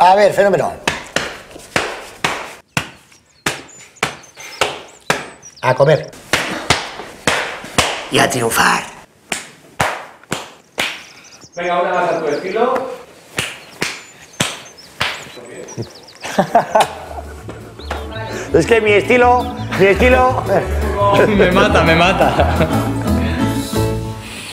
A ver, fenómeno. A comer. Y a triunfar. Venga, una más a tu estilo. Es que mi estilo, mi estilo... me mata, me mata.